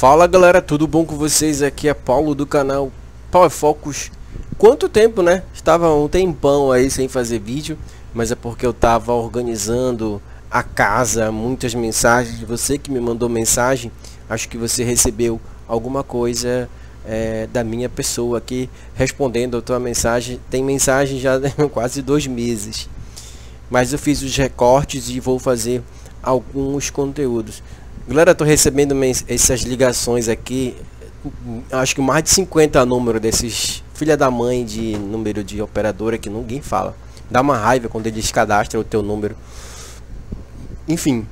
Fala galera, tudo bom com vocês? Aqui é Paulo do canal Power Focus. Quanto tempo, né? Estava um tempão aí sem fazer vídeo, mas é porque eu estava organizando a casa, muitas mensagens. Você que me mandou mensagem, acho que você recebeu alguma coisa é, da minha pessoa aqui respondendo a tua mensagem. Tem mensagem já quase dois meses, mas eu fiz os recortes e vou fazer alguns conteúdos. Galera, tô recebendo essas ligações aqui. Acho que mais de 50 números desses filha da mãe de número de operadora que ninguém fala. Dá uma raiva quando eles cadastram o teu número. Enfim.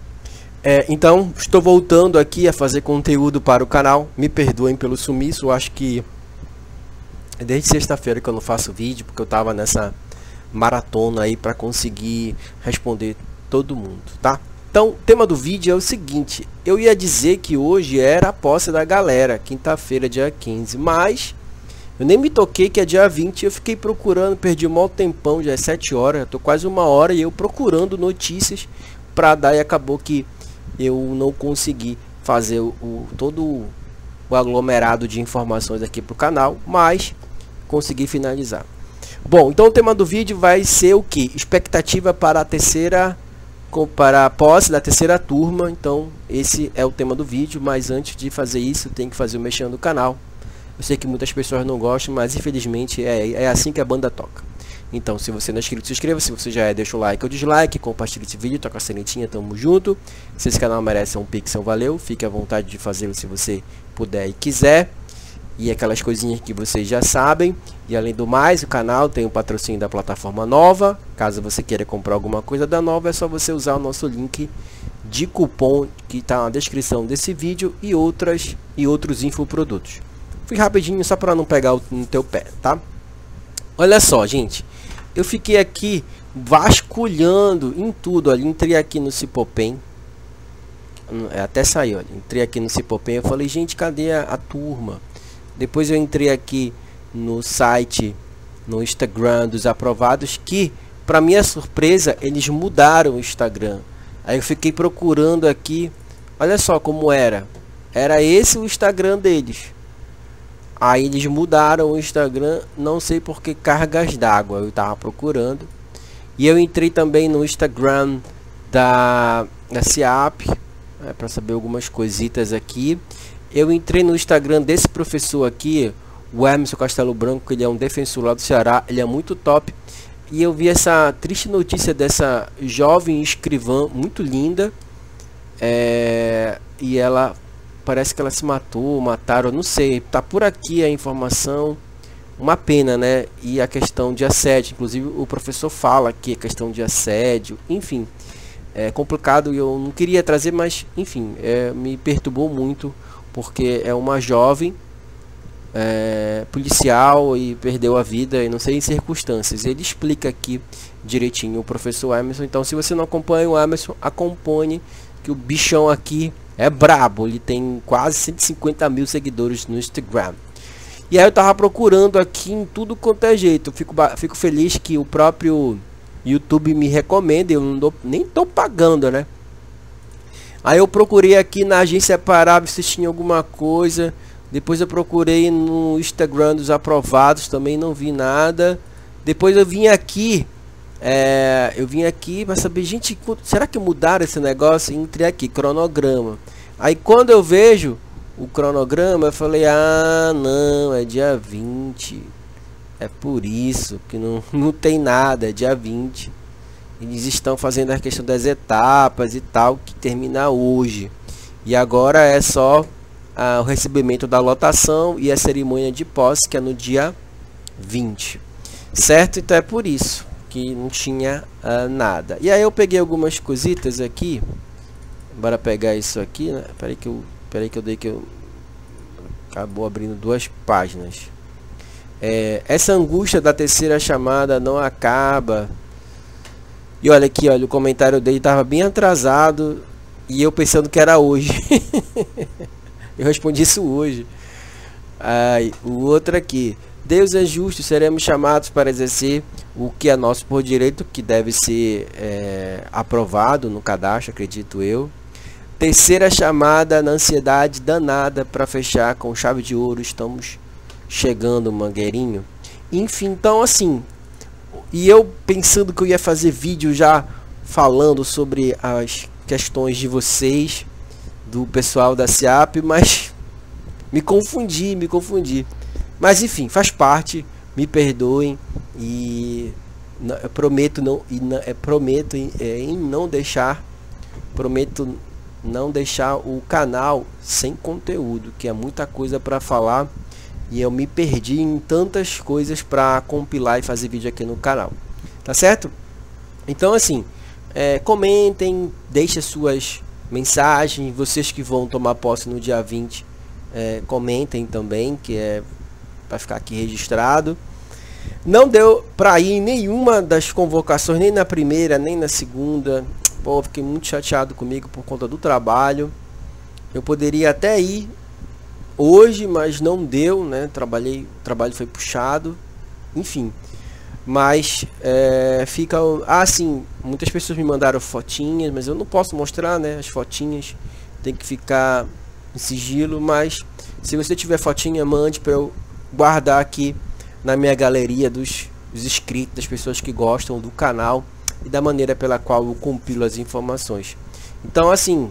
É, então, estou voltando aqui a fazer conteúdo para o canal. Me perdoem pelo sumiço. Acho que é desde sexta-feira que eu não faço vídeo, porque eu estava nessa maratona aí para conseguir responder todo mundo, tá? Então, o tema do vídeo é o seguinte, eu ia dizer que hoje era a posse da galera, quinta-feira, dia 15, mas eu nem me toquei que é dia 20, eu fiquei procurando, perdi um mau tempão, já é 7 horas, tô quase uma hora e eu procurando notícias para dar e acabou que eu não consegui fazer o, o todo o aglomerado de informações aqui para o canal, mas consegui finalizar. Bom, então o tema do vídeo vai ser o que? Expectativa para a terceira para a posse da terceira turma. Então, esse é o tema do vídeo, mas antes de fazer isso, tem que fazer o mexendo do canal. Eu sei que muitas pessoas não gostam, mas infelizmente é, é assim que a banda toca. Então, se você não é inscrito, se inscreva. Se você já é, deixa o like ou dislike, compartilhe esse vídeo, toca a sementinha, tamo junto. Se esse canal merece um pixel, valeu. Fique à vontade de fazê-lo se você puder e quiser e aquelas coisinhas que vocês já sabem. E além do mais, o canal tem o patrocínio da plataforma Nova. Caso você queira comprar alguma coisa da Nova, é só você usar o nosso link de cupom que está na descrição desse vídeo e outras e outros infoprodutos. Fui rapidinho só para não pegar o, no teu pé, tá? Olha só, gente. Eu fiquei aqui vasculhando em tudo, olha, entrei aqui no Cipopem. É, até saiu, entrei aqui no Cipopem, eu falei, gente, cadê a, a turma? Depois eu entrei aqui no site, no Instagram dos aprovados, que para minha surpresa eles mudaram o Instagram. Aí eu fiquei procurando aqui, olha só como era. Era esse o Instagram deles. Aí eles mudaram o Instagram, não sei por que cargas d'água eu tava procurando. E eu entrei também no Instagram da, da CIAP, é, para saber algumas coisitas aqui eu entrei no Instagram desse professor aqui, o Emerson Castelo Branco, ele é um defensor lá do Ceará, ele é muito top. E eu vi essa triste notícia dessa jovem escrivã, muito linda. É, e ela, parece que ela se matou, mataram, não sei. Tá por aqui a informação. Uma pena, né? E a questão de assédio. Inclusive o professor fala aqui a questão de assédio. Enfim, é complicado e eu não queria trazer, mas enfim, é, me perturbou muito porque é uma jovem é, policial e perdeu a vida e não sei em circunstâncias. Ele explica aqui direitinho o professor Emerson. Então, se você não acompanha o Emerson, acompanhe que o bichão aqui é brabo. Ele tem quase 150 mil seguidores no Instagram. E aí eu tava procurando aqui em tudo quanto é jeito. Eu fico, fico feliz que o próprio YouTube me recomenda. Eu não dou, nem tô pagando, né? Aí eu procurei aqui na agência Pará se tinha alguma coisa. Depois eu procurei no Instagram dos aprovados, também não vi nada. Depois eu vim aqui, é, eu vim aqui para saber, gente, será que mudaram esse negócio? Entrei aqui, cronograma. Aí quando eu vejo o cronograma, eu falei, ah, não, é dia 20. É por isso que não, não tem nada, é dia 20. Eles estão fazendo a questão das etapas e tal, que termina hoje. E agora é só ah, o recebimento da lotação e a cerimônia de posse, que é no dia 20. Certo? Então é por isso que não tinha ah, nada. E aí eu peguei algumas cositas aqui. Bora pegar isso aqui, né? Peraí que eu, peraí que eu dei que eu acabou abrindo duas páginas. É, essa angústia da terceira chamada não acaba e olha aqui, olha, o comentário dele estava bem atrasado e eu pensando que era hoje. eu respondi isso hoje. Ai, o outro aqui. Deus é justo, seremos chamados para exercer o que é nosso por direito, que deve ser é, aprovado no cadastro, acredito eu. Terceira chamada na ansiedade danada para fechar com chave de ouro. Estamos chegando, Mangueirinho. Enfim, então assim, e eu pensando que eu ia fazer vídeo já falando sobre as questões de vocês, do pessoal da SIAP, mas me confundi, me confundi. Mas enfim, faz parte, me perdoem e eu prometo não e não, prometo em, é, em não deixar prometo não deixar o canal sem conteúdo, que é muita coisa para falar e eu me perdi em tantas coisas para compilar e fazer vídeo aqui no canal. Tá certo? Então assim, é, comentem, deixem suas mensagens, vocês que vão tomar posse no dia 20, é, comentem também, que é para ficar aqui registrado. Não deu para ir em nenhuma das convocações, nem na primeira, nem na segunda. Pô, fiquei muito chateado comigo por conta do trabalho. Eu poderia até ir hoje, mas não deu, né? Trabalhei, o trabalho foi puxado. Enfim. Mas é, fica. Ah, sim, muitas pessoas me mandaram fotinhas, mas eu não posso mostrar, né? As fotinhas. Tem que ficar em sigilo, mas se você tiver fotinha, mande para eu guardar aqui na minha galeria dos, dos inscritos, das pessoas que gostam do canal e da maneira pela qual eu compilo as informações. Então, assim,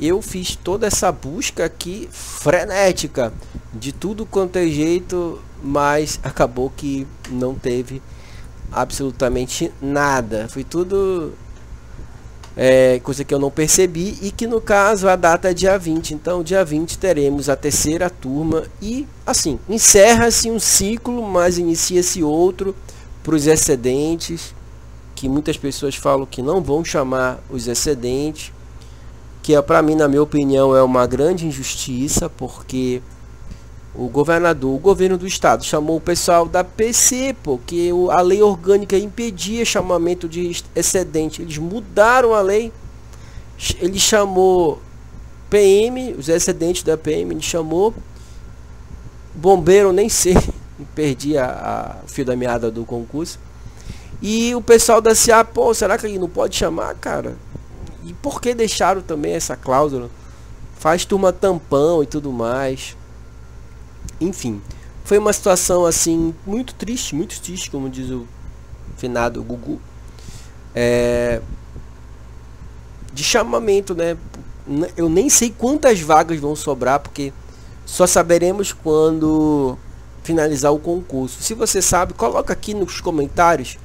eu fiz toda essa busca aqui frenética de tudo quanto é jeito, mas acabou que não teve absolutamente nada. Foi tudo é, coisa que eu não percebi e que no caso a data é dia 20. Então, dia 20 teremos a terceira turma e assim, encerra-se um ciclo, mas inicia-se outro para os excedentes, que muitas pessoas falam que não vão chamar os excedentes, que é para mim, na minha opinião, é uma grande injustiça, porque o governador, o governo do estado, chamou o pessoal da PC, porque a lei orgânica impedia chamamento de excedente. Eles mudaram a lei. Ele chamou PM, os excedentes da PM, ele chamou. Bombeiro, nem sei, perdi a, a fio da meada do concurso. E o pessoal da CA, pô, será que ele não pode chamar, cara? E por que deixaram também essa cláusula? Faz turma tampão e tudo mais. Enfim, foi uma situação assim muito triste, muito triste, como diz o finado Gugu. É, de chamamento, né? Eu nem sei quantas vagas vão sobrar, porque só saberemos quando finalizar o concurso. Se você sabe, coloca aqui nos comentários.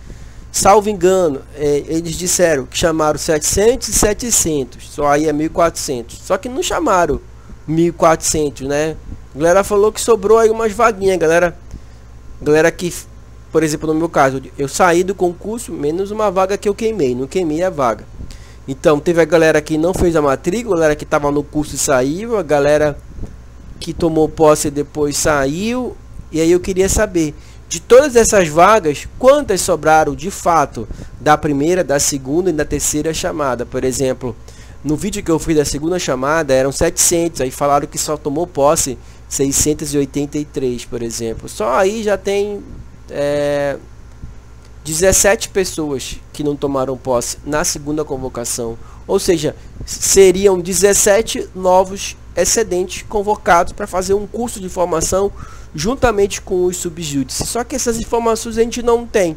Salvo engano, é, eles disseram que chamaram 700 e 700, só aí é 1400. Só que não chamaram 1400, né? A galera falou que sobrou aí umas vaguinhas, galera. Galera que, por exemplo, no meu caso, eu saí do concurso, menos uma vaga que eu queimei, não queimei a vaga. Então, teve a galera que não fez a matrícula, a galera que estava no curso e saiu, a galera que tomou posse e depois saiu. E aí eu queria saber, de todas essas vagas, quantas sobraram de fato da primeira, da segunda e da terceira chamada? Por exemplo, no vídeo que eu fiz da segunda chamada eram 700, aí falaram que só tomou posse 683, por exemplo. Só aí já tem é, 17 pessoas que não tomaram posse na segunda convocação. Ou seja, seriam 17 novos excedentes convocados para fazer um curso de formação juntamente com os subjúdices. Só que essas informações a gente não tem.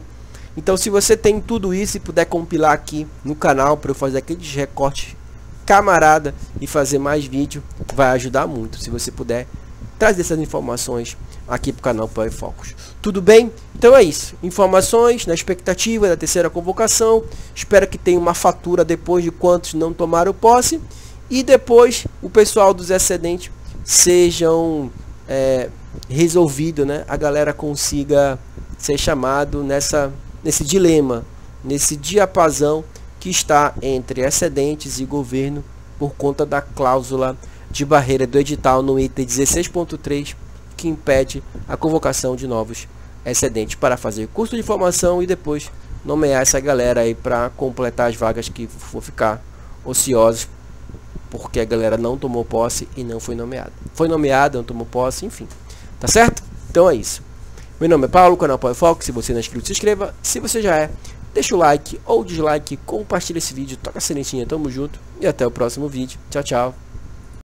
Então, se você tem tudo isso e puder compilar aqui no canal para eu fazer aqueles recortes camarada e fazer mais vídeo, vai ajudar muito. Se você puder trazer essas informações aqui para o canal Power Focus. Tudo bem? Então é isso. Informações na expectativa da terceira convocação. Espero que tenha uma fatura depois de quantos não tomaram posse. E depois o pessoal dos excedentes sejam é, resolvido, né? A galera consiga ser chamado nessa, nesse dilema, nesse diapasão que está entre excedentes e governo por conta da cláusula de barreira do edital no item 16.3 que impede a convocação de novos excedentes para fazer curso de formação e depois nomear essa galera aí para completar as vagas que for ficar ociosas porque a galera não tomou posse e não foi nomeada. Foi nomeada, não tomou posse, enfim. Tá certo? Então é isso. Meu nome é Paulo, canal Power Foco. Se você não é inscrito, se inscreva. Se você já é, deixa o like ou dislike, compartilha esse vídeo, toca a sinetinha, tamo junto e até o próximo vídeo. Tchau, tchau.